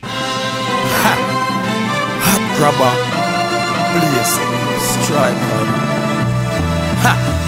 Ha! Hot grabber, blazing, strike. Ha!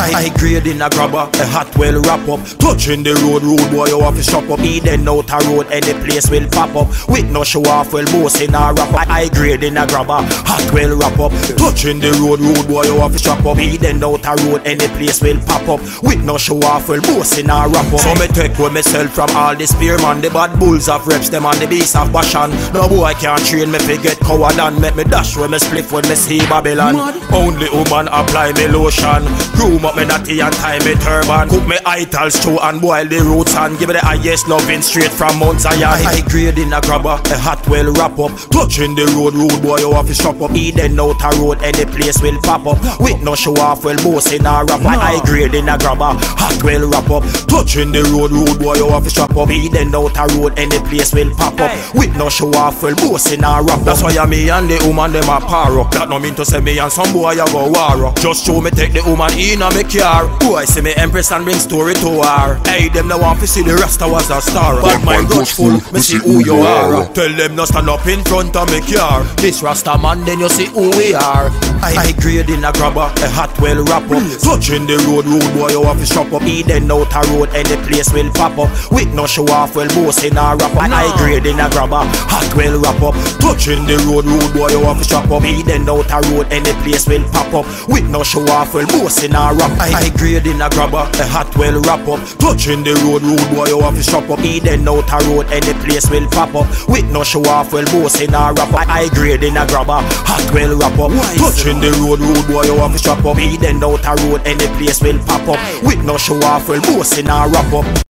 I grade in a grabber, a hot well wrap up. Touching the road, road boy, you have to shop up. Eden out a road, any place will pop up. With no show off, well, most in a wrap up. I grade in a grabber, hot well wrap up. Touching the road, road boy, you have to shop up. Eden out a road, any place will pop up. With no show off, well, most in a wrap up. So me take with myself from all the spearman, the bad bulls of reps, them and the beasts of Bashan. No boy can't train me, forget coward and make me dash when me split when me see Babylon. Only woman apply me lotion. Groom up me natty and tie me turban. Cook me itals stew and boil the roots and Give me the highest loving straight from Mount Zion. High grade in a grabber, a hot well wrap up. Touching the road, road boy you have to shop up. Eden out a road, any place will pop up. With no show off, well boss in a rap no. High grade in a grabber, hot well wrap up. Touching the road, road boy you have to shop up. Eden out a road, any place will pop up. With no show off, well boss in a rap That's why me and the woman them a par up. That no mean to say me and some boy you go war up. Just show me take the woman in a me car Boy see me empress and bring story to her Hey them no want to see the Rasta was a star. But my grudge full, me see who you are. Tell them no stand up in front of me car This Rasta man then you see who we are I, I grade in a grabber, a hot well wrap up Touching the road, road boy you have to shop up. Eden out a road, any place will pop up. With no show off, well boss in a rap up I grade in a grabber, hot well wrap up Touching the road, road boy you have to shop up. Eden out a road, any place will pop up. With no show off, well boss in a rap I, I grade in a grabber, a hot well wrap up Touching the road, road boy you have to shop up. Eden out a road, any place will pop up. With no show off, well boss in a rap I, I grade in a grabber, hot well wrap up Touching the road, road boy you have to shop up. Eden out a road, any place will pop up. With no show off, well boss in a wrap up